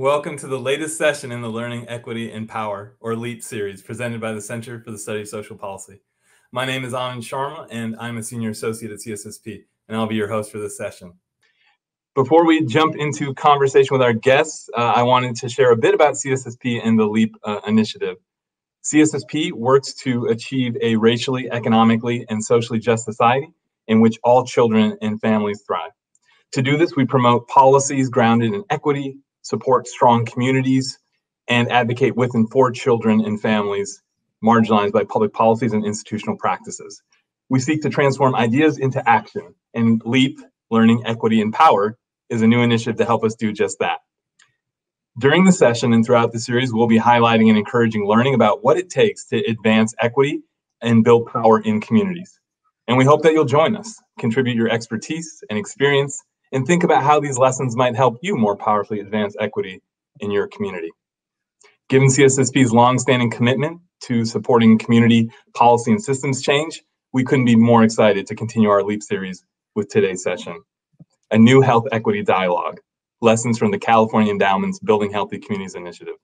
Welcome to the latest session in the Learning, Equity, and Power, or LEAP series, presented by the Center for the Study of Social Policy. My name is Anand Sharma, and I'm a Senior Associate at CSSP, and I'll be your host for this session. Before we jump into conversation with our guests, uh, I wanted to share a bit about CSSP and the LEAP uh, initiative. CSSP works to achieve a racially, economically, and socially just society in which all children and families thrive. To do this, we promote policies grounded in equity, support strong communities, and advocate with and for children and families marginalized by public policies and institutional practices. We seek to transform ideas into action, and LEAP, Learning, Equity, and Power, is a new initiative to help us do just that. During the session and throughout the series, we'll be highlighting and encouraging learning about what it takes to advance equity and build power in communities. And we hope that you'll join us, contribute your expertise and experience, and think about how these lessons might help you more powerfully advance equity in your community. Given CSSP's longstanding commitment to supporting community policy and systems change, we couldn't be more excited to continue our LEAP series with today's session. A new health equity dialogue, lessons from the California Endowment's Building Healthy Communities Initiative.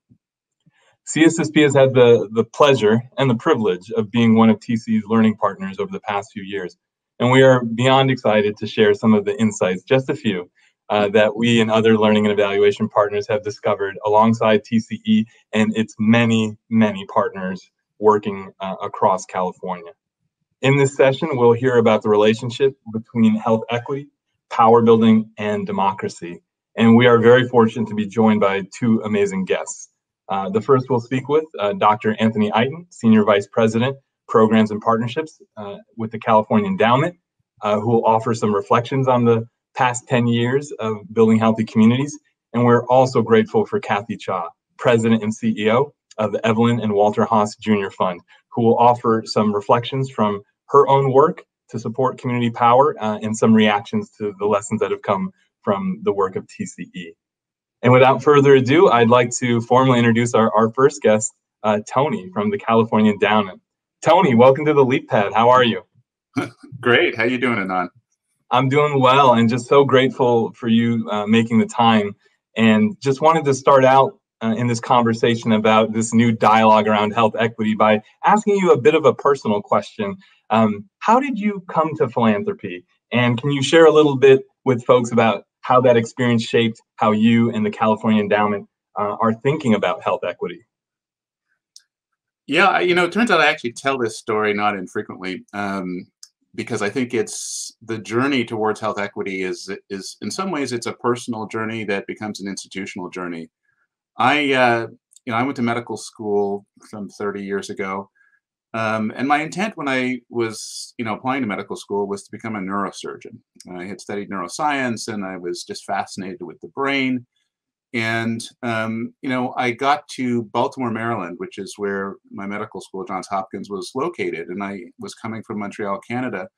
CSSP has had the, the pleasure and the privilege of being one of TCE's learning partners over the past few years. And we are beyond excited to share some of the insights, just a few, uh, that we and other learning and evaluation partners have discovered alongside TCE and its many, many partners working uh, across California. In this session, we'll hear about the relationship between health equity, power building, and democracy. And we are very fortunate to be joined by two amazing guests. Uh, the first we'll speak with uh, Dr. Anthony Iton, Senior Vice President programs and partnerships uh, with the California Endowment, uh, who will offer some reflections on the past 10 years of building healthy communities. And we're also grateful for Kathy Cha, President and CEO of the Evelyn and Walter Haas Jr. Fund, who will offer some reflections from her own work to support community power uh, and some reactions to the lessons that have come from the work of TCE. And without further ado, I'd like to formally introduce our, our first guest, uh, Tony from the California Endowment. Tony, welcome to the Leap Pad. How are you? Great. How you doing, Anand? I'm doing well, and just so grateful for you uh, making the time. And just wanted to start out uh, in this conversation about this new dialogue around health equity by asking you a bit of a personal question. Um, how did you come to philanthropy? And can you share a little bit with folks about how that experience shaped how you and the California Endowment uh, are thinking about health equity? Yeah, you know, it turns out I actually tell this story not infrequently um, because I think it's the journey towards health equity is is in some ways it's a personal journey that becomes an institutional journey. I uh, you know I went to medical school some 30 years ago, um, and my intent when I was you know applying to medical school was to become a neurosurgeon. I had studied neuroscience and I was just fascinated with the brain. And, um, you know, I got to Baltimore, Maryland, which is where my medical school, Johns Hopkins, was located. And I was coming from Montreal, Canada.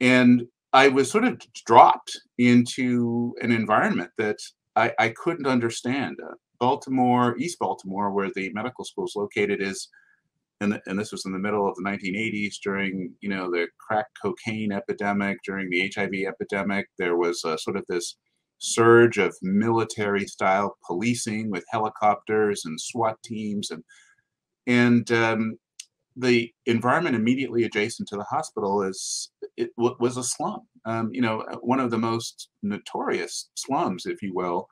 And I was sort of dropped into an environment that I, I couldn't understand. Uh, Baltimore, East Baltimore, where the medical school is located, is, and, and this was in the middle of the 1980s during, you know, the crack cocaine epidemic, during the HIV epidemic. There was uh, sort of this surge of military style policing with helicopters and SWAT teams and and um, the environment immediately adjacent to the hospital is it was a slum. Um, you know, uh, one of the most notorious slums, if you will,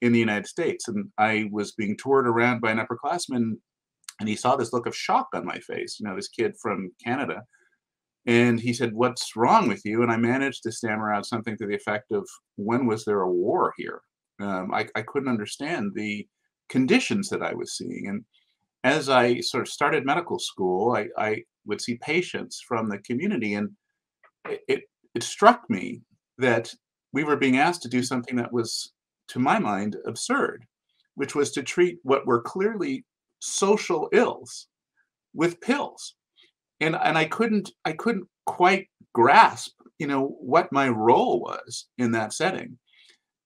in the United States. And I was being toured around by an upperclassman, and he saw this look of shock on my face. You know, this kid from Canada and he said, What's wrong with you? And I managed to stammer out something to the effect of, When was there a war here? Um, I, I couldn't understand the conditions that I was seeing. And as I sort of started medical school, I, I would see patients from the community, and it, it struck me that we were being asked to do something that was, to my mind, absurd, which was to treat what were clearly social ills with pills and and I couldn't I couldn't quite grasp you know what my role was in that setting.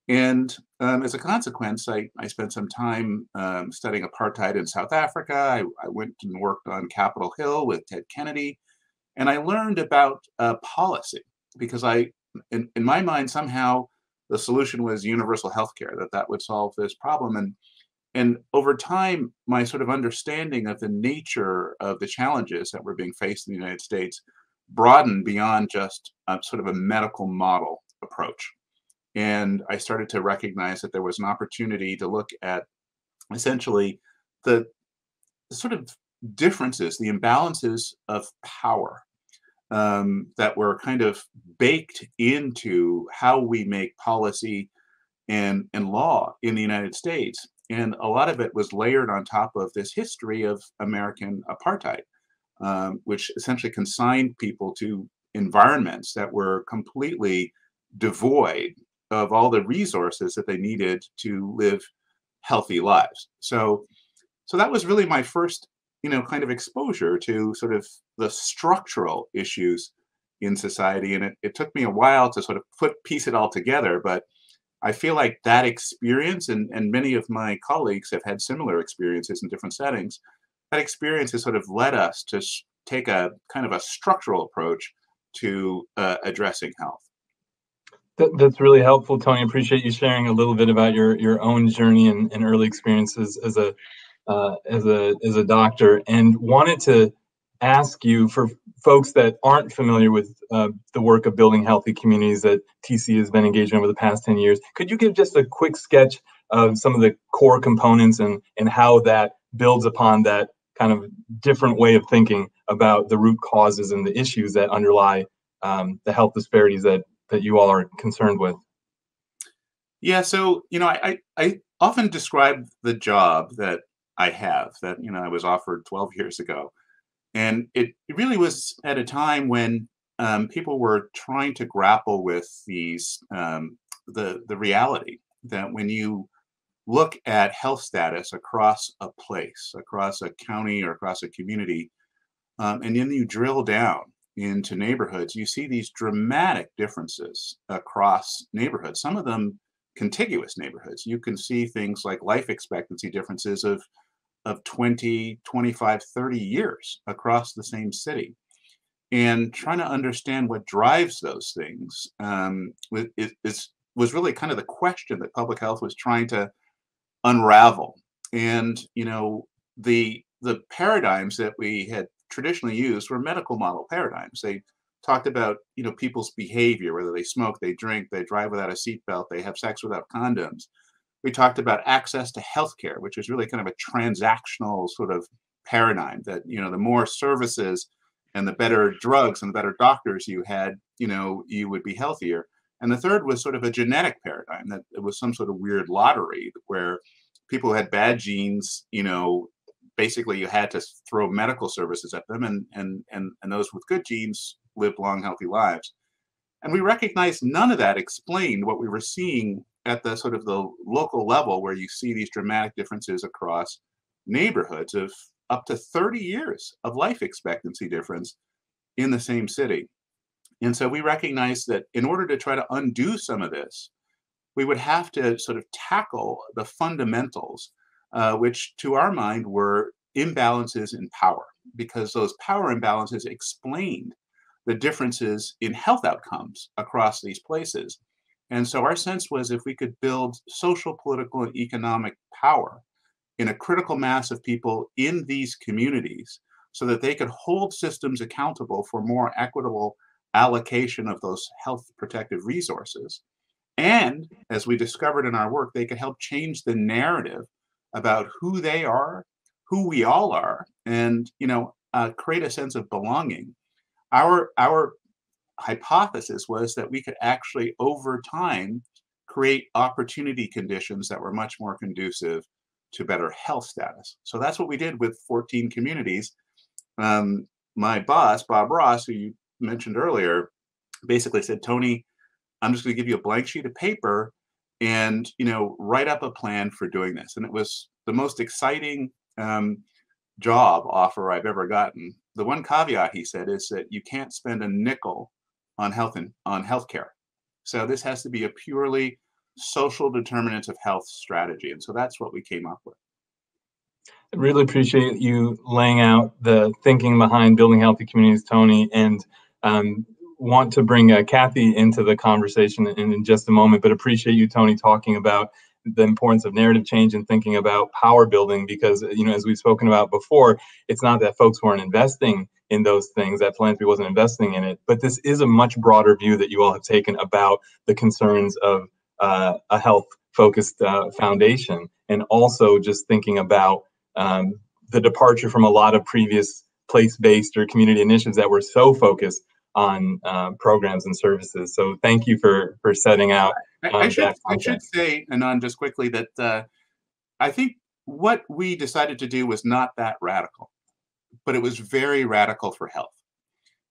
And um, as a consequence, I, I spent some time um, studying apartheid in South Africa. I, I, went and worked on Capitol Hill with Ted Kennedy, and I learned about uh, policy because I, in, in my mind, somehow the solution was universal health care, that that would solve this problem. And and over time, my sort of understanding of the nature of the challenges that were being faced in the United States broadened beyond just a, sort of a medical model approach. And I started to recognize that there was an opportunity to look at essentially the, sort of differences, the imbalances of power um, that were kind of baked into how we make policy and, and law in the United States. And a lot of it was layered on top of this history of American apartheid, um, which essentially consigned people to environments that were completely devoid of all the resources that they needed to live healthy lives. So, so that was really my first, you know, kind of exposure to sort of the structural issues in society. And it, it took me a while to sort of put piece it all together, but I feel like that experience, and, and many of my colleagues have had similar experiences in different settings, that experience has sort of led us to take a kind of a structural approach to uh, addressing health. That, that's really helpful, Tony. Appreciate you sharing a little bit about your your own journey and, and early experiences as a uh, as a as a doctor, and wanted to ask you for folks that aren't familiar with uh, the work of building healthy communities that TCE has been engaged in over the past 10 years, could you give just a quick sketch of some of the core components and, and how that builds upon that kind of different way of thinking about the root causes and the issues that underlie um, the health disparities that, that you all are concerned with? Yeah, so, you know, I, I often describe the job that I have that, you know, I was offered 12 years ago and it, really was at a time when um, people were trying to grapple with these um, the the reality that when you look at health status across a place, across a county or across a community, um, and then you drill down into neighborhoods, you see these dramatic differences across neighborhoods. Some of them contiguous neighborhoods. You can see things like life expectancy differences of of 20, 25, 30 years across the same city. And trying to understand what drives those things um, is, was really kind of the question that public health was trying to unravel. And, you know, the, the paradigms that we had traditionally used were medical model paradigms. They talked about, you know, people's behavior, whether they smoke, they drink, they drive without a seatbelt, they have sex without condoms we talked about access to healthcare, which is really kind of a transactional sort of paradigm that, you know, the more services and the better drugs and the better doctors you had, you know, you would be healthier. And the third was sort of a genetic paradigm that it was some sort of weird lottery where people who had bad genes, you know, basically you had to throw medical services at them and and and, and those with good genes lived long, healthy lives. And we recognized none of that explained what we were seeing at the sort of the local level where you see these dramatic differences across neighborhoods of up to 30 years of life expectancy difference in the same city. And so we recognize that in order to try to undo some of this, we would have to sort of tackle the fundamentals, uh, which to our mind were imbalances in power, because those power imbalances explained the differences in health outcomes across these places. And so our sense was if we could build social, political, and economic power in a critical mass of people in these communities so that they could hold systems accountable for more equitable allocation of those health protective resources. And as we discovered in our work, they could help change the narrative about who they are, who we all are, and you know, uh, create a sense of belonging. Our our hypothesis was that we could actually, over time, create opportunity conditions that were much more conducive to better health status. So that's what we did with 14 communities. Um, my boss, Bob Ross, who you mentioned earlier, basically said, Tony, I'm just going to give you a blank sheet of paper and you know write up a plan for doing this. And it was the most exciting um, job offer I've ever gotten. The one caveat he said is that you can't spend a nickel on health and on healthcare. So this has to be a purely social determinants of health strategy. And so that's what we came up with. I really appreciate you laying out the thinking behind building healthy communities, Tony, and um, want to bring uh, Kathy into the conversation in, in, just a moment, but appreciate you, Tony, talking about the importance of narrative change and thinking about power building because you know as we've spoken about before it's not that folks weren't investing in those things that philanthropy wasn't investing in it but this is a much broader view that you all have taken about the concerns of uh, a health focused uh, foundation and also just thinking about um, the departure from a lot of previous place-based or community initiatives that were so focused on uh, programs and services. So thank you for for setting out. Um, I, I, should I should say, Anand, just quickly that uh, I think what we decided to do was not that radical, but it was very radical for health.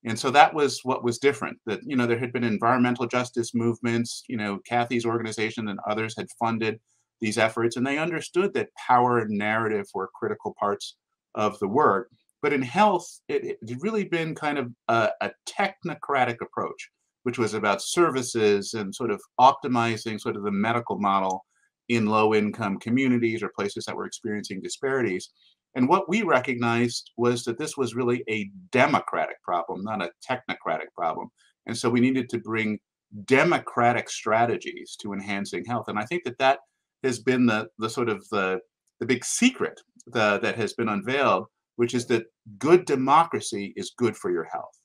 And so that was what was different. That you know there had been environmental justice movements. You know, Kathy's organization and others had funded these efforts, and they understood that power and narrative were critical parts of the work. But in health, it, it really been kind of a, a technocratic approach, which was about services and sort of optimizing sort of the medical model in low income communities or places that were experiencing disparities. And what we recognized was that this was really a democratic problem, not a technocratic problem. And so we needed to bring democratic strategies to enhancing health. And I think that that has been the, the sort of the, the big secret the, that has been unveiled which is that good democracy is good for your health.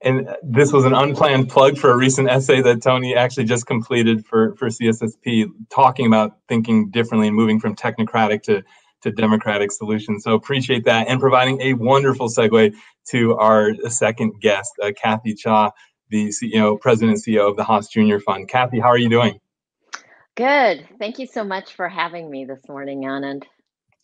And uh, this was an unplanned plug for a recent essay that Tony actually just completed for, for CSSP, talking about thinking differently and moving from technocratic to, to democratic solutions. So appreciate that and providing a wonderful segue to our second guest, uh, Kathy Cha, the CEO, President and CEO of the Haas Junior Fund. Kathy, how are you doing? Good. Thank you so much for having me this morning, Anand.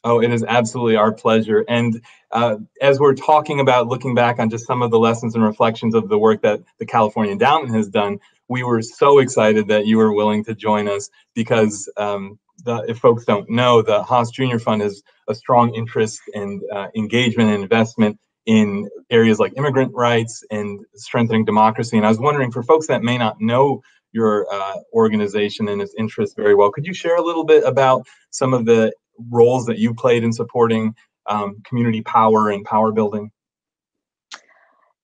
Oh, it is absolutely our pleasure. And uh, as we're talking about looking back on just some of the lessons and reflections of the work that the California Endowment has done, we were so excited that you were willing to join us because um, the, if folks don't know, the Haas Junior Fund has a strong interest and uh, engagement and investment in areas like immigrant rights and strengthening democracy. And I was wondering, for folks that may not know your uh, organization and its interests very well, could you share a little bit about some of the roles that you played in supporting um, community power and power building?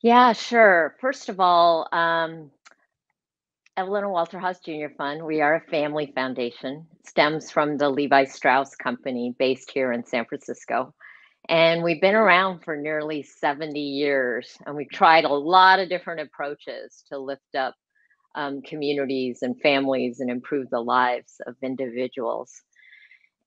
Yeah, sure. First of all, um, Evelyn Walter Haas Jr. Fund, we are a family foundation. Stems from the Levi Strauss Company based here in San Francisco. And we've been around for nearly 70 years, and we've tried a lot of different approaches to lift up um, communities and families and improve the lives of individuals.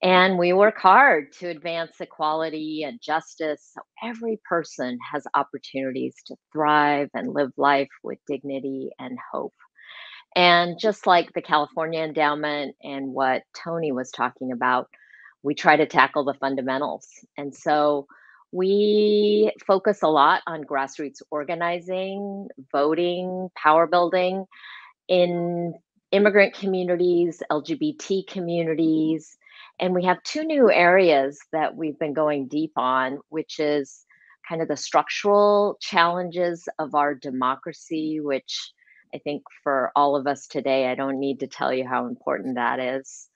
And we work hard to advance equality and justice so every person has opportunities to thrive and live life with dignity and hope. And just like the California Endowment and what Tony was talking about, we try to tackle the fundamentals. And so we focus a lot on grassroots organizing, voting, power building in immigrant communities, LGBT communities, and we have two new areas that we've been going deep on, which is kind of the structural challenges of our democracy, which I think for all of us today, I don't need to tell you how important that is.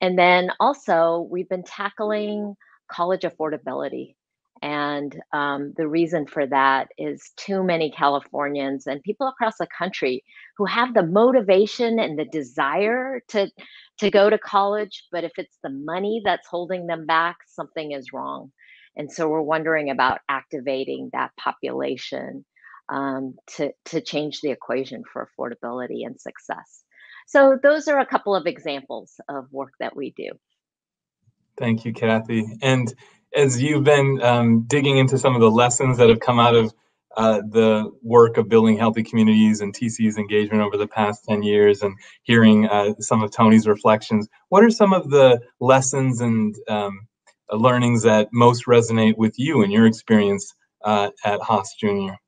And then also, we've been tackling college affordability. And um, the reason for that is too many Californians and people across the country who have the motivation and the desire to, to go to college, but if it's the money that's holding them back, something is wrong. And so we're wondering about activating that population um, to, to change the equation for affordability and success. So those are a couple of examples of work that we do. Thank you, Kathy. And as you've been um, digging into some of the lessons that have come out of uh, the work of building healthy communities and TCE's engagement over the past 10 years and hearing uh, some of Tony's reflections, what are some of the lessons and um, learnings that most resonate with you in your experience uh, at Haas Junior?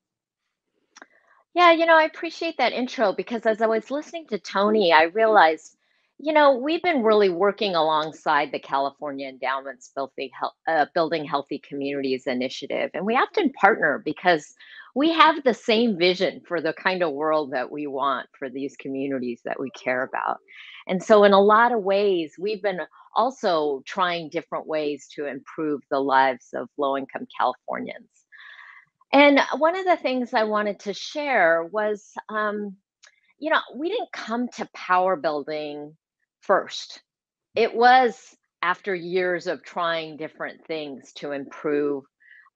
Yeah, you know, I appreciate that intro because as I was listening to Tony, I realized you know, we've been really working alongside the California Endowment's Building, uh, Building Healthy Communities initiative. And we often partner because we have the same vision for the kind of world that we want for these communities that we care about. And so, in a lot of ways, we've been also trying different ways to improve the lives of low income Californians. And one of the things I wanted to share was, um, you know, we didn't come to power building first. It was after years of trying different things to improve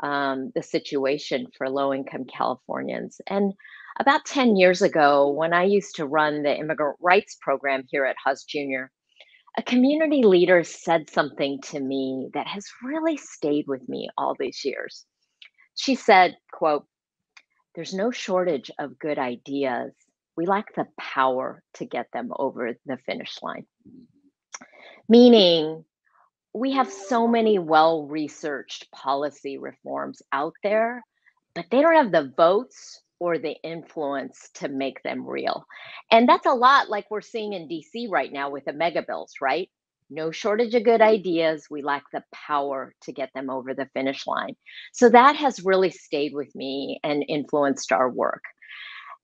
um, the situation for low income Californians. And about 10 years ago, when I used to run the immigrant rights program here at Haas Junior, a community leader said something to me that has really stayed with me all these years. She said, quote, there's no shortage of good ideas. We lack the power to get them over the finish line. Meaning, we have so many well researched policy reforms out there, but they don't have the votes or the influence to make them real. And that's a lot like we're seeing in DC right now with the mega bills, right? No shortage of good ideas. We lack the power to get them over the finish line. So that has really stayed with me and influenced our work.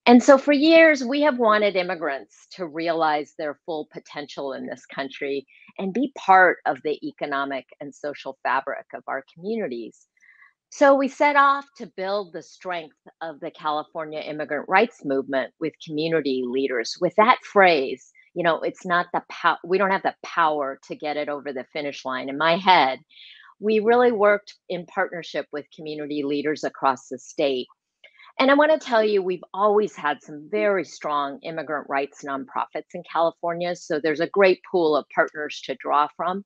And so for years, we have wanted immigrants to realize their full potential in this country and be part of the economic and social fabric of our communities. So we set off to build the strength of the California immigrant rights movement with community leaders with that phrase. You know, it's not the power, we don't have the power to get it over the finish line. In my head, we really worked in partnership with community leaders across the state and I want to tell you, we've always had some very strong immigrant rights nonprofits in California. So there's a great pool of partners to draw from.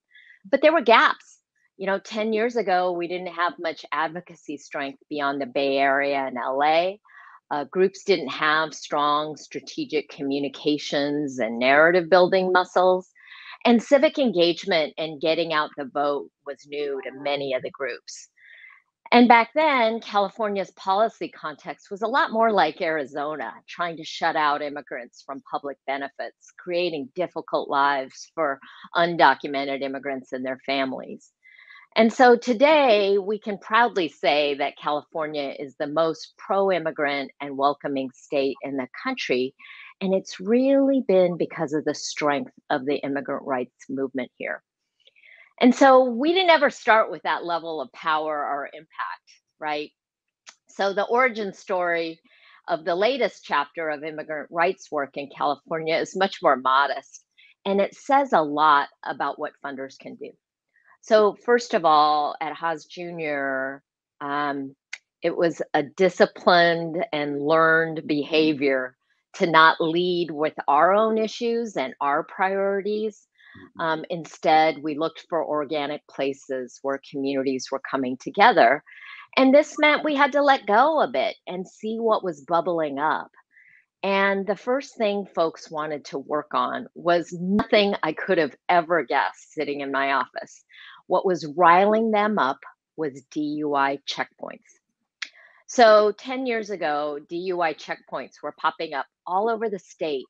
But there were gaps. You know, 10 years ago, we didn't have much advocacy strength beyond the Bay Area and LA. Uh, groups didn't have strong strategic communications and narrative building muscles. And civic engagement and getting out the vote was new to many of the groups. And back then, California's policy context was a lot more like Arizona, trying to shut out immigrants from public benefits, creating difficult lives for undocumented immigrants and their families. And so today, we can proudly say that California is the most pro immigrant and welcoming state in the country. And it's really been because of the strength of the immigrant rights movement here. And so we didn't ever start with that level of power or impact, right? So the origin story of the latest chapter of immigrant rights work in California is much more modest. And it says a lot about what funders can do. So, first of all, at Haas Junior, um, it was a disciplined and learned behavior to not lead with our own issues and our priorities, Mm-hmm. Um, instead, we looked for organic places where communities were coming together. And this meant we had to let go a bit and see what was bubbling up. And the first thing folks wanted to work on was nothing I could have ever guessed sitting in my office. What was riling them up was DUI checkpoints. So 10 years ago, DUI checkpoints were popping up all over the state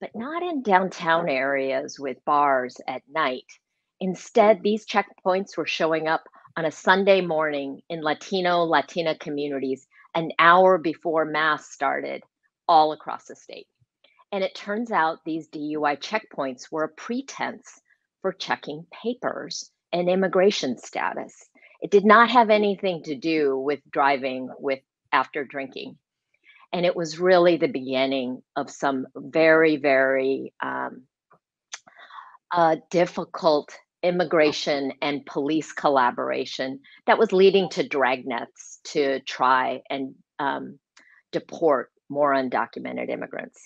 but not in downtown areas with bars at night. Instead, these checkpoints were showing up on a Sunday morning in Latino, Latina communities an hour before Mass started all across the state. And it turns out these DUI checkpoints were a pretense for checking papers and immigration status. It did not have anything to do with driving with after drinking. And it was really the beginning of some very, very um, uh, difficult immigration and police collaboration that was leading to dragnets to try and um, deport more undocumented immigrants.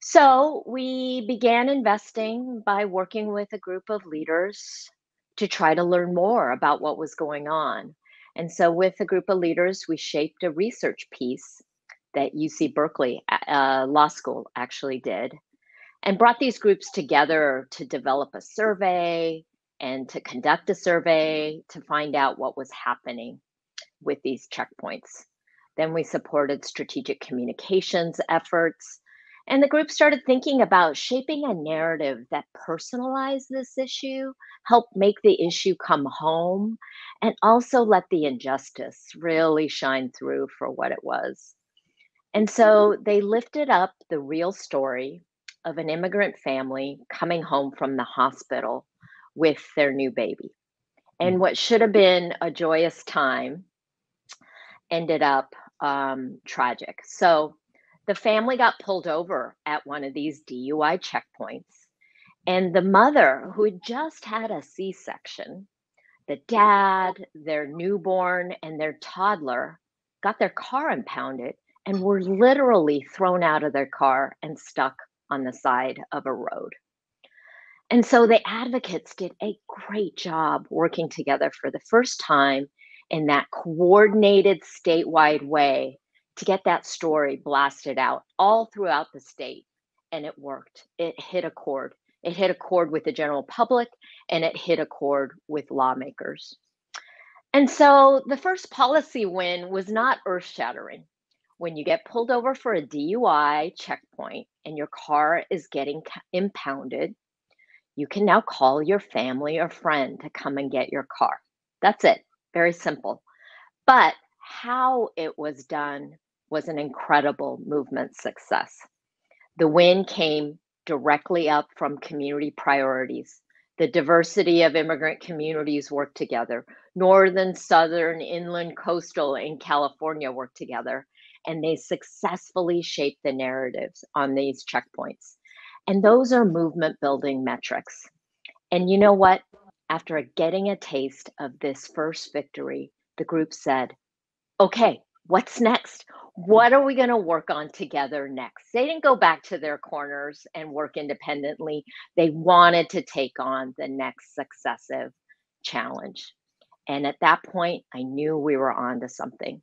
So we began investing by working with a group of leaders to try to learn more about what was going on. And so, with a group of leaders, we shaped a research piece that UC Berkeley uh, Law School actually did, and brought these groups together to develop a survey and to conduct a survey to find out what was happening with these checkpoints. Then we supported strategic communications efforts. And the group started thinking about shaping a narrative that personalized this issue, help make the issue come home, and also let the injustice really shine through for what it was. And so they lifted up the real story of an immigrant family coming home from the hospital with their new baby. And what should have been a joyous time ended up um, tragic. So the family got pulled over at one of these DUI checkpoints. And the mother who had just had a C section, the dad, their newborn, and their toddler got their car impounded and were literally thrown out of their car and stuck on the side of a road. And so the advocates did a great job working together for the first time in that coordinated statewide way to get that story blasted out all throughout the state. And it worked. It hit a chord. It hit a chord with the general public and it hit a chord with lawmakers. And so the first policy win was not earth shattering. When you get pulled over for a DUI checkpoint and your car is getting impounded, you can now call your family or friend to come and get your car. That's it. Very simple. But how it was done was an incredible movement success. The win came directly up from community priorities. The diversity of immigrant communities work together. Northern, Southern, Inland, Coastal, in California work together, and they successfully shape the narratives on these checkpoints. And those are movement building metrics. And you know what? After getting a taste of this first victory, the group said, okay, what's next? What are we going to work on together next? They didn't go back to their corners and work independently. They wanted to take on the next successive challenge. And at that point, I knew we were on to something.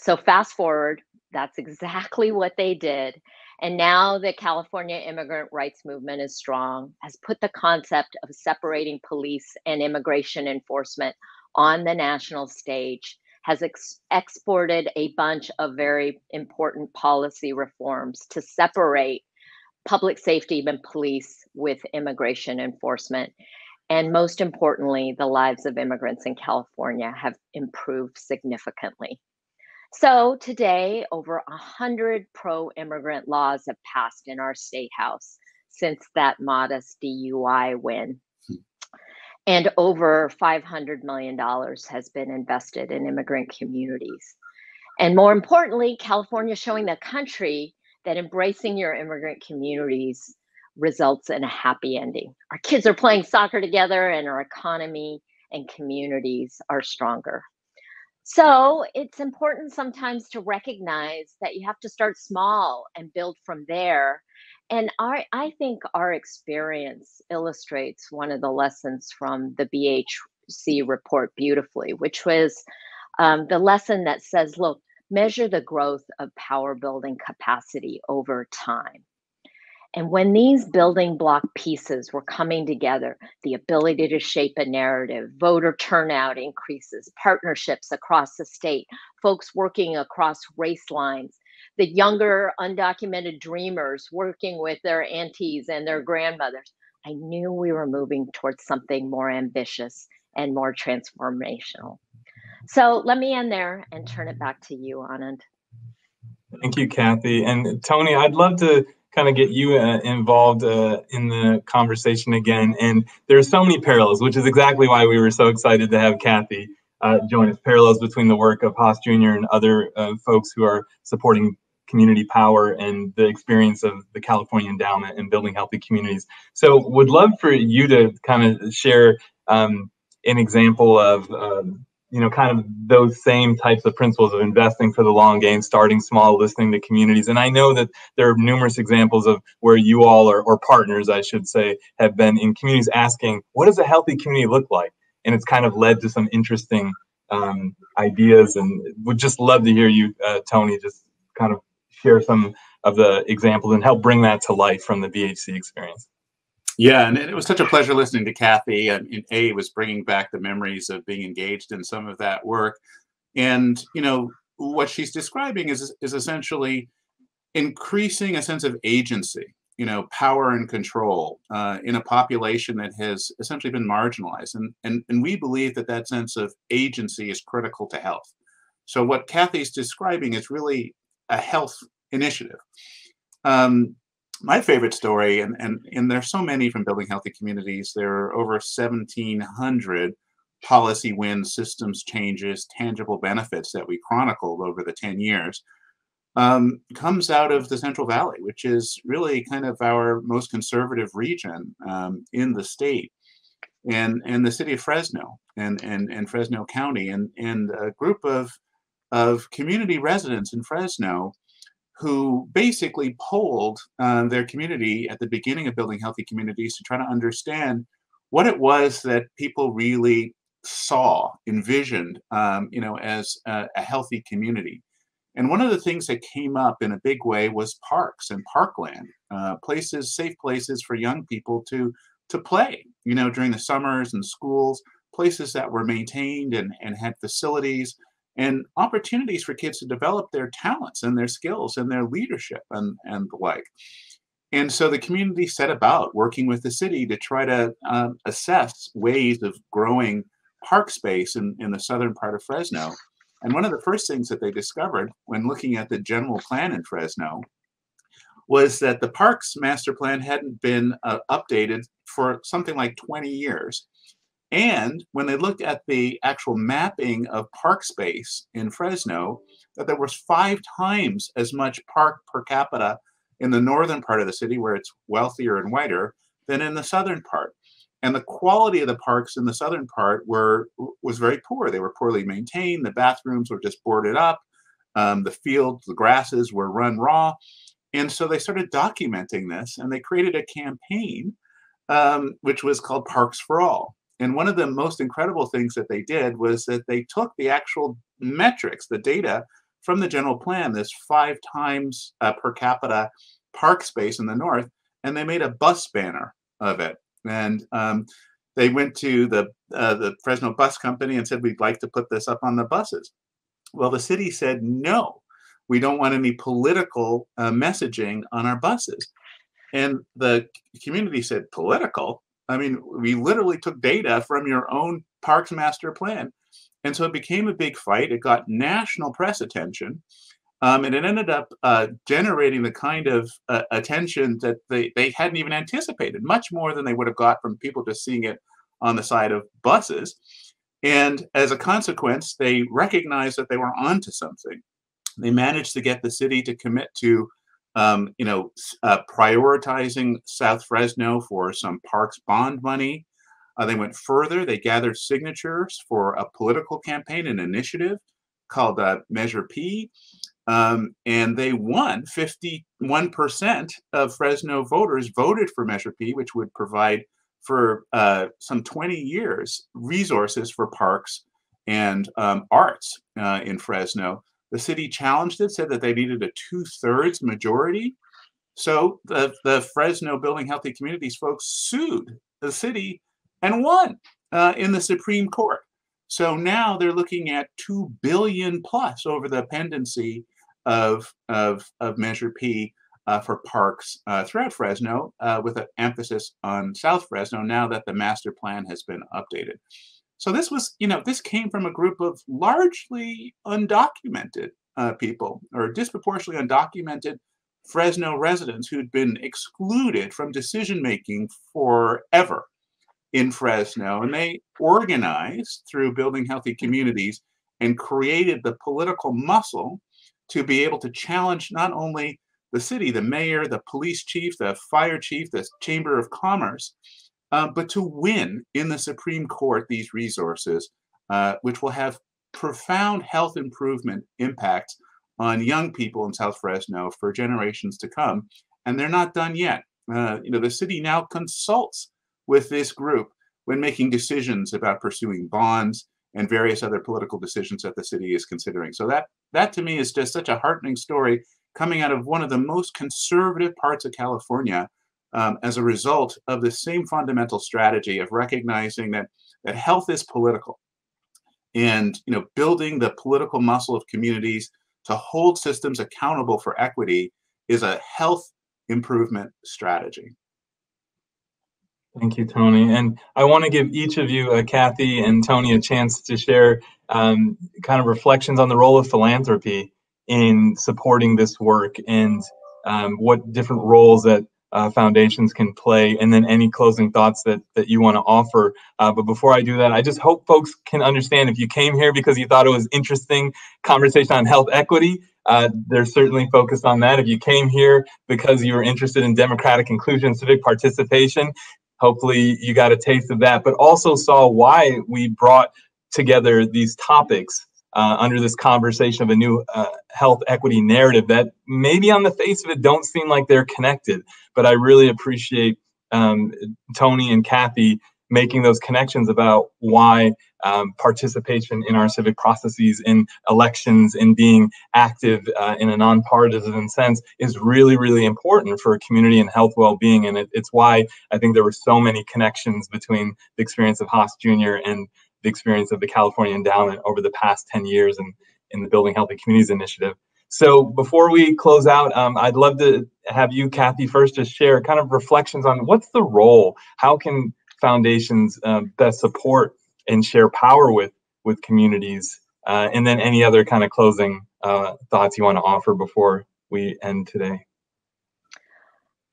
So, fast forward, that's exactly what they did. And now the California immigrant rights movement is strong, has put the concept of separating police and immigration enforcement on the national stage, has ex- exported a bunch of very important policy reforms to separate public safety and police with immigration enforcement. And most importantly, the lives of immigrants in California have improved significantly. So today, over 100 pro immigrant laws have passed in our state house since that modest DUI win. And over $500 million has been invested in immigrant communities. And more importantly, California is showing the country that embracing your immigrant communities results in a happy ending. Our kids are playing soccer together, and our economy and communities are stronger. So it's important sometimes to recognize that you have to start small and build from there. And our, I think our experience illustrates one of the lessons from the BHC report beautifully, which was um, the lesson that says, look, measure the growth of power building capacity over time. And when these building block pieces were coming together, the ability to shape a narrative, voter turnout increases, partnerships across the state, folks working across race lines, the younger undocumented dreamers working with their aunties and their grandmothers. I knew we were moving towards something more ambitious and more transformational. So let me end there and turn it back to you, Anand. Thank you, Kathy. And Tony, I'd love to kind of get you uh, involved uh, in the conversation again. And there are so many parallels, which is exactly why we were so excited to have Kathy uh, join us. Parallels between the work of Haas Jr. and other uh, folks who are supporting community power and the experience of the California Endowment and building healthy communities. So, would love for you to kind of share um, an example of um, you know, kind of those same types of principles of investing for the long game, starting small, listening to communities. And I know that there are numerous examples of where you all are, or partners, I should say, have been in communities asking, what does a healthy community look like? And it's kind of led to some interesting um, ideas. And would just love to hear you, uh, Tony, just kind of share some of the examples and help bring that to life from the BHC experience. Yeah, and it was such a pleasure listening to Kathy. And, and A was bringing back the memories of being engaged in some of that work. And you know what she's describing is is essentially increasing a sense of agency, you know, power and control uh, in a population that has essentially been marginalized. And, and and we believe that that sense of agency is critical to health. So what Kathy's describing is really a health initiative. Um, my favorite story, and, and, and there's so many from Building Healthy Communities, there are over 1,700 policy wins, systems changes, tangible benefits that we chronicled over the 10 years. Um, comes out of the Central Valley, which is really kind of our most conservative region um, in the state, and and the city of Fresno and and, and Fresno County, and and a group of of community residents in Fresno who basically polled uh, their community at the beginning of building healthy communities to try to understand what it was that people really saw, envisioned, um, you know, as a, a, healthy community. And one of the things that came up in a big way was parks and parkland, uh, places, safe places for young people to to play, you know, during the summers and schools, places that were maintained and, and had facilities and opportunities for kids to develop their talents and their skills and their leadership and, and the like. And so the community set about working with the city to try to um, assess ways of growing park space in, in the southern part of Fresno. And one of the first things that they discovered when looking at the general plan in Fresno was that the parks master plan hadn't been uh, updated for something like 20 years. And when they looked at the actual mapping of park space in Fresno, that there was five times as much park per capita in the northern part of the city, where it's wealthier and whiter, than in the southern part. And the quality of the parks in the southern part were was very poor. They were poorly maintained. The bathrooms were just boarded up. Um, the fields, the grasses were run raw. And so they started documenting this, and they created a campaign, um, which was called Parks for All. And one of the most incredible things that they did was that they took the actual metrics, the data from the general plan, this five times uh, per capita park space in the north, and they made a bus banner of it. And um, they went to the uh, the Fresno Bus Company and said, "We'd like to put this up on the buses." Well, the city said, "No, we don't want any political uh, messaging on our buses." And the community said, "Political? I mean, we literally took data from your own parks master plan. And so it became a big fight. It got national press attention. Um, and it ended up uh, generating the kind of uh, attention that they, they hadn't even anticipated, much more than they would have got from people just seeing it on the side of buses. And as a consequence, they recognized that they were onto something. They managed to get the city to commit to um, you know, uh, prioritizing South Fresno for some parks bond money. Uh, they went further. They gathered signatures for a political campaign, an initiative called uh, Measure P. Um, and they won 51% of Fresno voters voted for Measure P, which would provide for uh, some 20 years resources for parks and um, arts uh, in Fresno. The city challenged it, said that they needed a two thirds majority. So the, the Fresno Building Healthy Communities folks sued the city and won uh, in the Supreme Court. So now they're looking at two billion plus over the pendency of of, of Measure P uh, for parks uh, throughout Fresno, uh, with an emphasis on South Fresno. Now that the master plan has been updated, so this was, you know, this came from a group of largely undocumented uh, people or disproportionately undocumented Fresno residents who'd been excluded from decision making forever in Fresno. And they organized through building healthy communities and created the political muscle to be able to challenge not only the city, the mayor, the police chief, the fire chief, the chamber of commerce, uh, but to win in the Supreme Court these resources, uh, which will have profound health improvement impacts on young people in South Fresno for generations to come. And they're not done yet. Uh, you know, the city now consults with this group when making decisions about pursuing bonds and various other political decisions that the city is considering. So that that to me is just such a heartening story coming out of one of the most conservative parts of California um, as a result of the same fundamental strategy of recognizing that that health is political and you know building the political muscle of communities to hold systems accountable for equity is a health improvement strategy Thank you, Tony. And I want to give each of you, uh, Kathy and Tony, a chance to share um, kind of reflections on the role of philanthropy in supporting this work and um, what different roles that uh, foundations can play, and then any closing thoughts that that you want to offer. Uh, but before I do that, I just hope folks can understand if you came here because you thought it was interesting conversation on health equity. Uh, they're certainly focused on that. If you came here because you were interested in democratic inclusion, civic participation, hopefully you got a taste of that, but also saw why we brought together these topics uh, under this conversation of a new uh, health equity narrative that maybe on the face of it don't seem like they're connected. But I really appreciate um, Tony and Kathy making those connections about why um, participation in our civic processes, in elections, in being active uh, in a nonpartisan sense is really, really important for community and health well-being. And it, it's why I think there were so many connections between the experience of Haas Jr. and the experience of the California Endowment over the past 10 years and in the Building Healthy Communities initiative. So before we close out, um, I'd love to have you, Kathy, first just share kind of reflections on what's the role, how can foundations um, best support and share power with with communities, uh, and then any other kind of closing uh, thoughts you want to offer before we end today.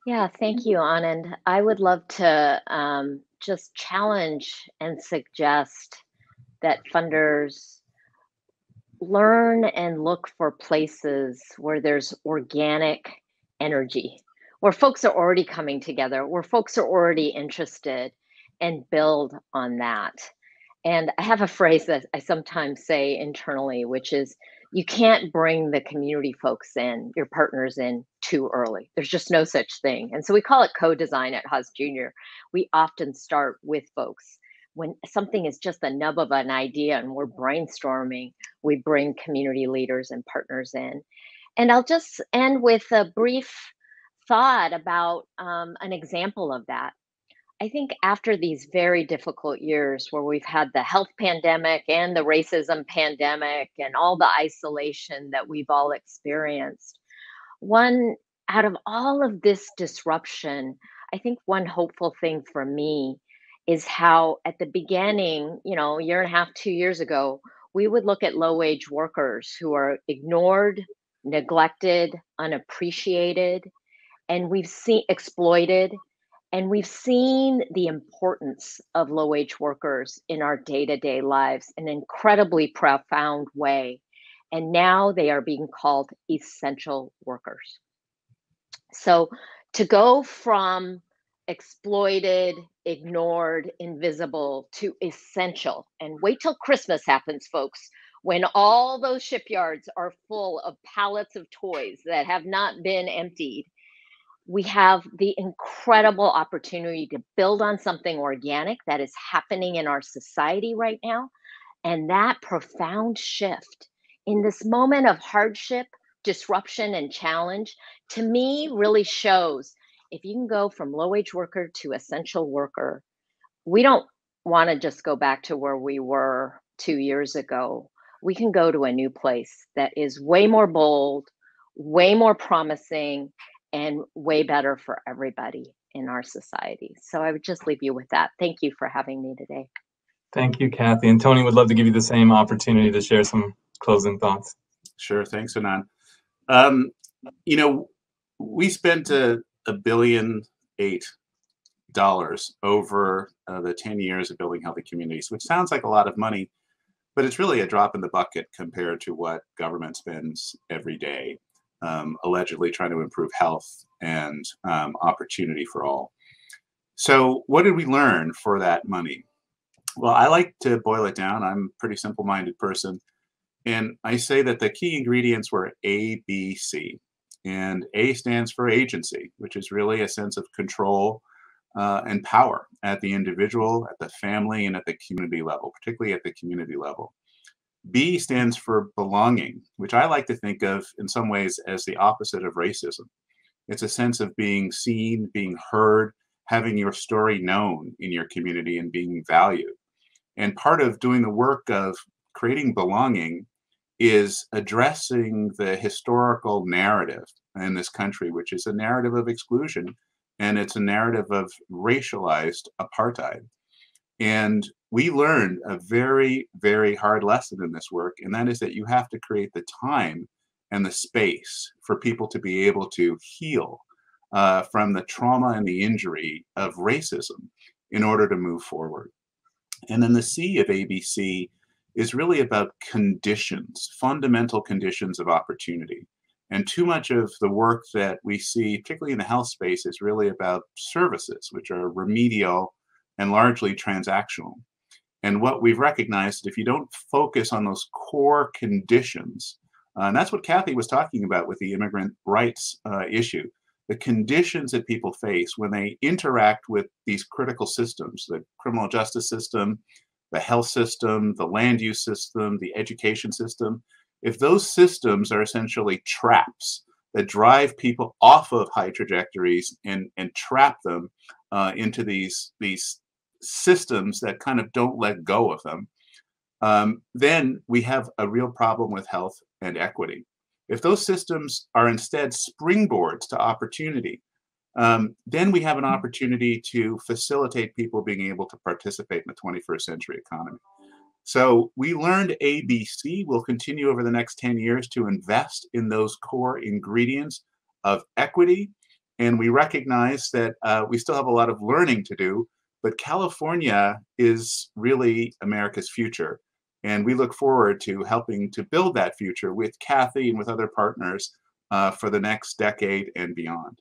Yeah, thank you, Anand. I would love to um, just challenge and suggest that funders learn and look for places where there's organic energy, where folks are already coming together, where folks are already interested, and build on that. And I have a phrase that I sometimes say internally, which is you can't bring the community folks in, your partners in too early. There's just no such thing. And so we call it co design at Haas Jr. We often start with folks. When something is just the nub of an idea and we're brainstorming, we bring community leaders and partners in. And I'll just end with a brief thought about um, an example of that. I think after these very difficult years where we've had the health pandemic and the racism pandemic and all the isolation that we've all experienced, one out of all of this disruption, I think one hopeful thing for me is how at the beginning, you know, a year and a half, two years ago, we would look at low wage workers who are ignored, neglected, unappreciated, and we've seen exploited and we've seen the importance of low wage workers in our day to day lives in an incredibly profound way. And now they are being called essential workers. So to go from exploited, ignored, invisible to essential, and wait till Christmas happens, folks, when all those shipyards are full of pallets of toys that have not been emptied we have the incredible opportunity to build on something organic that is happening in our society right now. And that profound shift in this moment of hardship, disruption, and challenge, to me, really shows if you can go from low wage worker to essential worker, we don't want to just go back to where we were two years ago. We can go to a new place that is way more bold, way more promising, and way better for everybody in our society. So I would just leave you with that. Thank you for having me today. Thank you, Kathy. And Tony would love to give you the same opportunity to share some closing thoughts. Sure. Thanks, Anand. Um, you know, we spent a, a billion eight dollars over uh, the 10 years of building healthy communities, which sounds like a lot of money, but it's really a drop in the bucket compared to what government spends every day um, allegedly trying to improve health and um, opportunity for all. So, what did we learn for that money? Well, I like to boil it down. I'm a pretty simple minded person. And I say that the key ingredients were A, B, C. And A stands for agency, which is really a sense of control uh, and power at the individual, at the family, and at the community level, particularly at the community level. B stands for belonging, which I like to think of in some ways as the opposite of racism. It's a sense of being seen, being heard, having your story known in your community and being valued. And part of doing the work of creating belonging is addressing the historical narrative in this country, which is a narrative of exclusion and it's a narrative of racialized apartheid. And we learned a very, very hard lesson in this work, and that is that you have to create the time and the space for people to be able to heal uh, from the trauma and the injury of racism in order to move forward. And then the C of ABC is really about conditions, fundamental conditions of opportunity. And too much of the work that we see, particularly in the health space, is really about services, which are remedial and largely transactional. And what we've recognized, if you don't focus on those core conditions, uh, and that's what Kathy was talking about with the immigrant rights uh, issue, the conditions that people face when they interact with these critical systems, the criminal justice system, the health system, the land use system, the education system, if those systems are essentially traps that drive people off of high trajectories and, and trap them uh, into these, these systems that kind of don't let go of them, um, then we have a real problem with health and equity. If those systems are instead springboards to opportunity, um, then we have an opportunity to facilitate people being able to participate in the 21st century economy. So we learned ABC. We'll continue over the next 10 years to invest in those core ingredients of equity. And we recognize that uh, we still have a lot of learning to do, but California is really America's future. And we look forward to helping to build that future with Kathy and with other partners uh, for the next decade and beyond.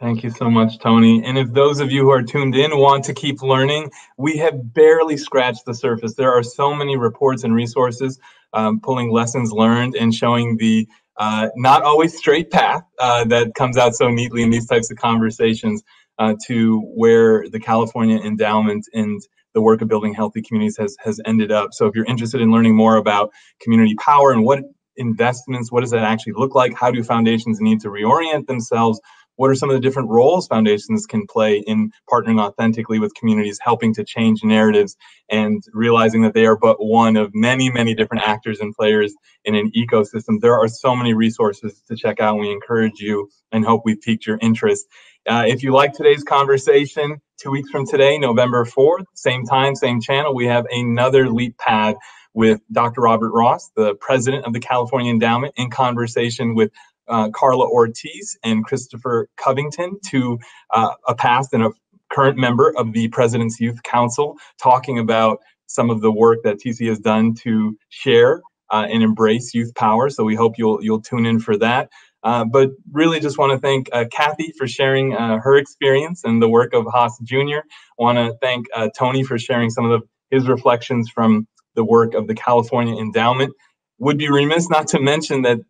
Thank you so much, Tony. And if those of you who are tuned in want to keep learning, we have barely scratched the surface. There are so many reports and resources um, pulling lessons learned and showing the uh, not always straight path uh, that comes out so neatly in these types of conversations uh, to where the California Endowment and the work of building healthy communities has has ended up. So if you're interested in learning more about community power and what investments, what does that actually look like? How do foundations need to reorient themselves? What are some of the different roles foundations can play in partnering authentically with communities, helping to change narratives, and realizing that they are but one of many, many different actors and players in an ecosystem? There are so many resources to check out. We encourage you and hope we've piqued your interest. Uh, if you like today's conversation, two weeks from today, November 4th, same time, same channel, we have another LEAP pad with Dr. Robert Ross, the president of the California Endowment, in conversation with uh, Carla Ortiz and Christopher Covington, to uh, a past and a current member of the President's Youth Council, talking about some of the work that TCE has done to share uh, and embrace youth power. So we hope you'll you'll tune in for that. Uh, but really just want to thank uh, Kathy for sharing uh, her experience and the work of Haas Jr. want to thank uh, Tony for sharing some of the, his reflections from the work of the California Endowment. Would be remiss not to mention that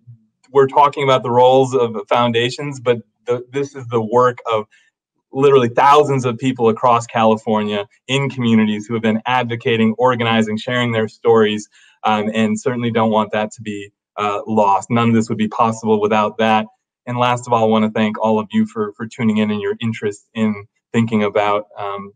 we're talking about the roles of foundations, but the, this is the work of literally thousands of people across California in communities who have been advocating, organizing, sharing their stories, um, and certainly don't want that to be uh, lost. None of this would be possible without that. And last of all, I want to thank all of you for, for tuning in and your interest in thinking about um,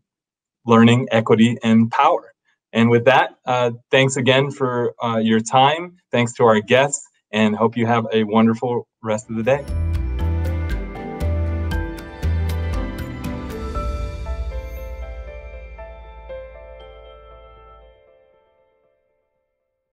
learning, equity, and power. And with that, uh, thanks again for uh, your time. Thanks to our guests, and hope you have a wonderful rest of the day.